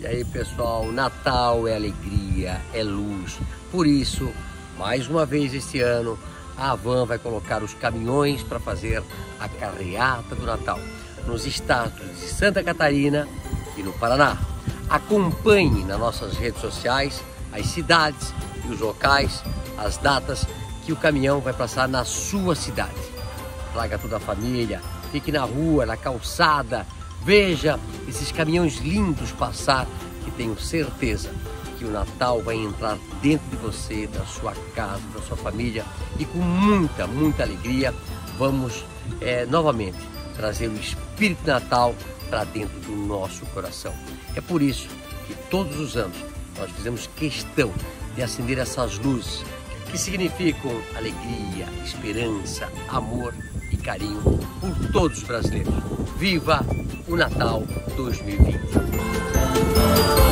E aí, pessoal, Natal é alegria, é luz. Por isso, mais uma vez este ano, a Avan vai colocar os caminhões para fazer a carreata do Natal nos estados de Santa Catarina e no Paraná. Acompanhe nas nossas redes sociais as cidades e os locais, as datas que o caminhão vai passar na sua cidade. Traga toda a família, fique na rua, na calçada, Veja esses caminhões lindos passar, que tenho certeza que o Natal vai entrar dentro de você, da sua casa, da sua família e com muita, muita alegria vamos é, novamente trazer o Espírito Natal para dentro do nosso coração. É por isso que todos os anos nós fizemos questão de acender essas luzes que significam alegria, esperança, amor carinho por todos os brasileiros. Viva o Natal 2020!